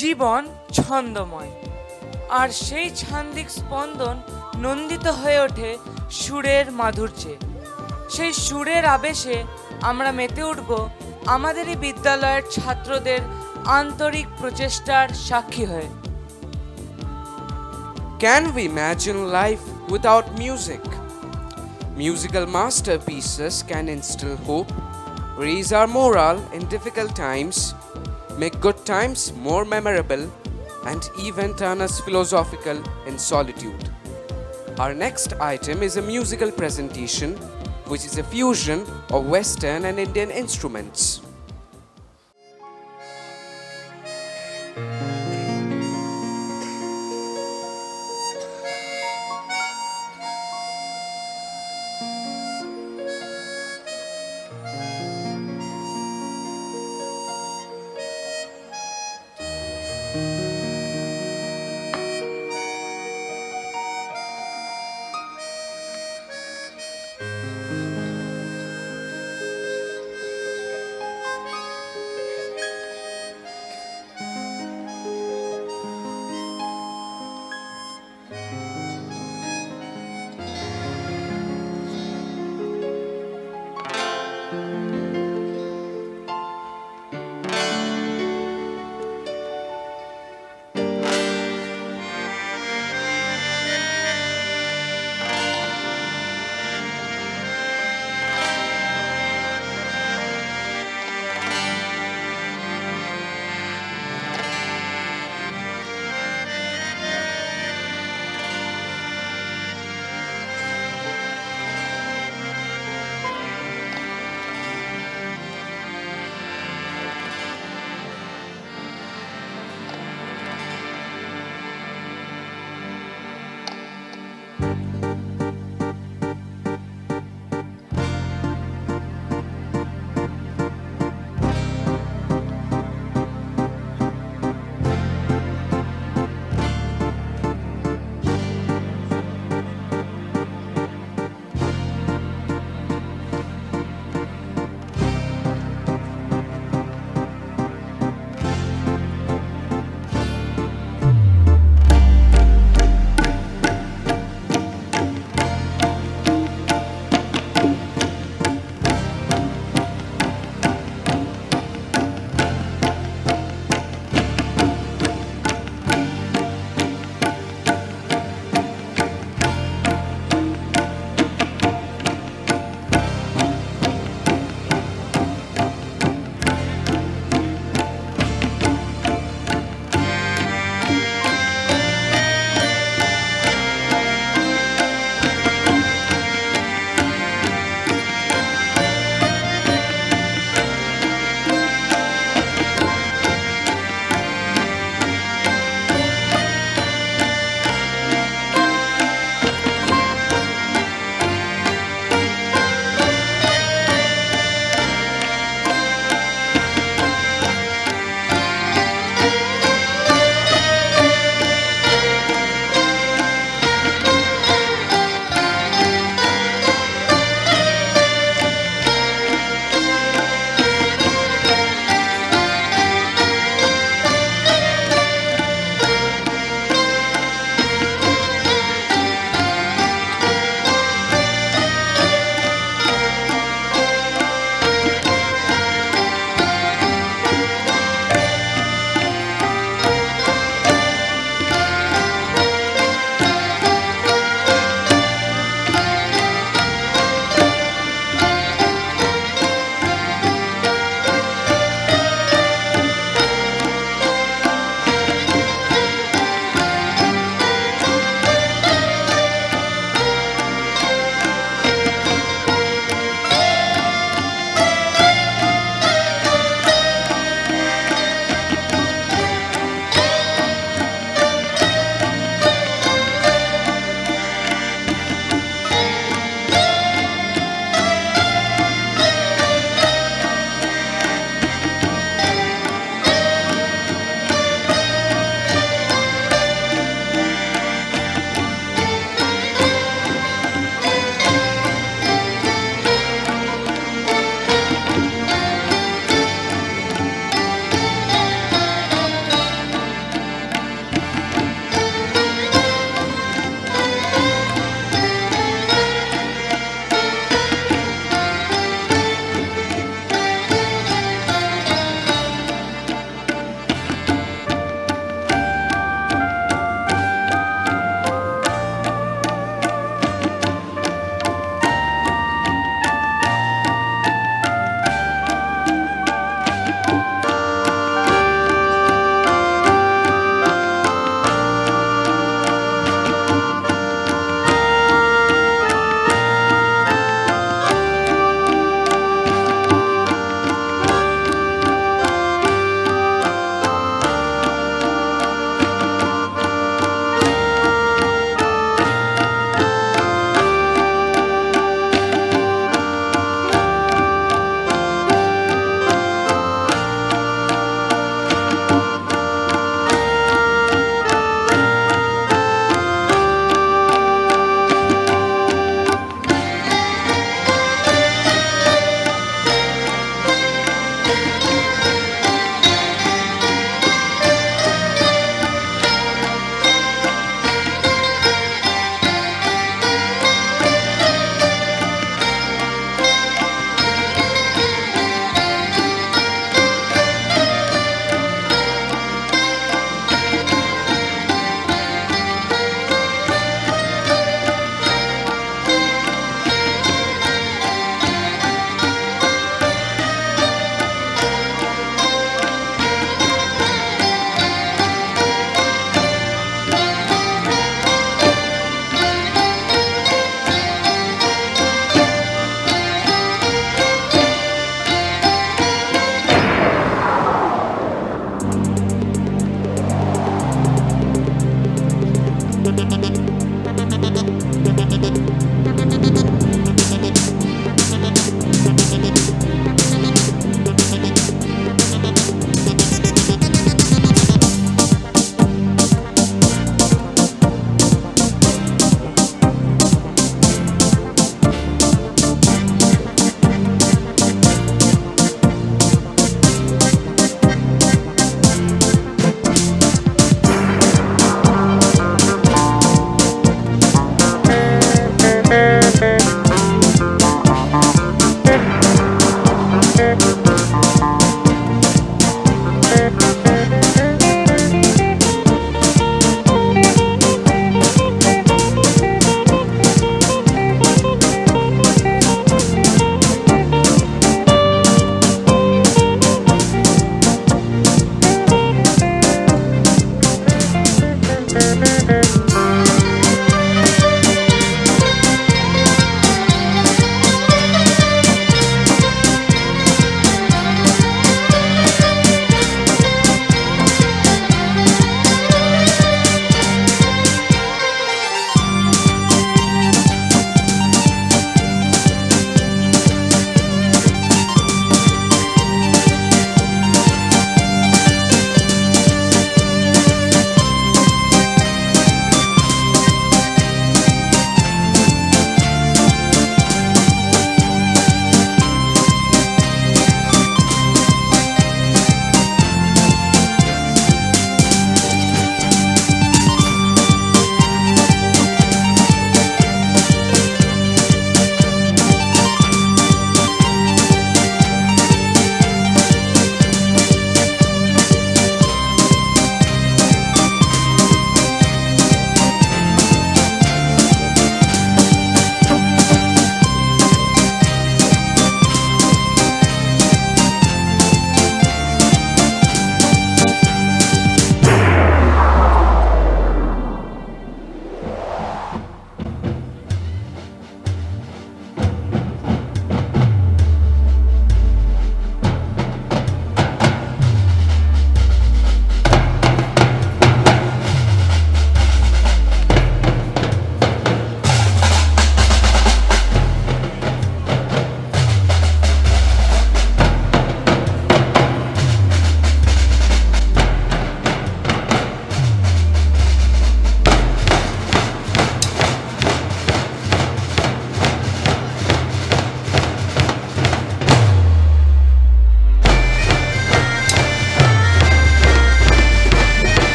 জীবন ছন্দময়। আর সেই ছান্দিক স্পন্দন নন্দিত হয়ে ওঠে সুরের মাধুর্যে। সেই সুরের আবেশে আমরা মেতে উঠব আমাদেরই বিদ্যালয়ের ছাত্রদের আন্তরিক প্রচেষ্টার সাক্ষী হয়ে। Can we imagine life without music musical masterpieces can instill hope raise our morale in difficult times make good times more memorable, and even turn us philosophical in solitude. Our next item is a musical presentation, which is a fusion of Western and Indian instruments.